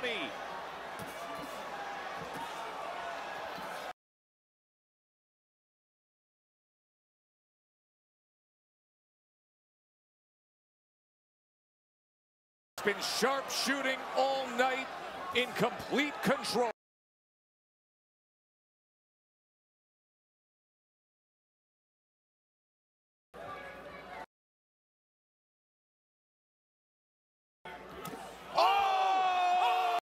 Gianni. It's been sharp shooting all night in complete control.